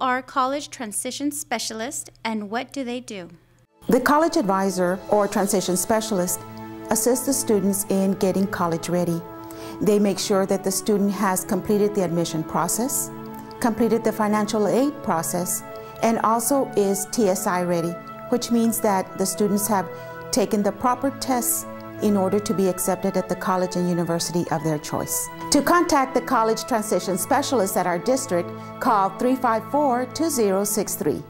are college transition specialists and what do they do? The college advisor or transition specialist assists the students in getting college ready. They make sure that the student has completed the admission process, completed the financial aid process, and also is TSI ready, which means that the students have taken the proper tests in order to be accepted at the college and university of their choice. To contact the college transition specialist at our district, call 354 2063.